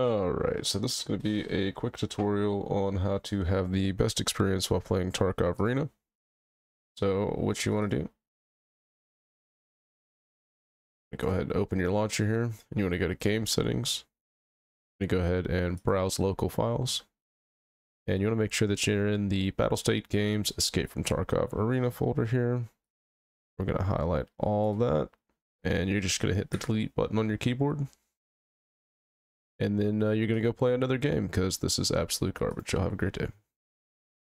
Alright, so this is going to be a quick tutorial on how to have the best experience while playing Tarkov Arena. So what you want to do, go ahead and open your launcher here, and you want to go to game settings, you go ahead and browse local files, and you want to make sure that you're in the Battlestate Games Escape from Tarkov Arena folder here. We're going to highlight all that, and you're just going to hit the delete button on your keyboard and then uh, you're going to go play another game because this is absolute garbage. Y'all have a great day.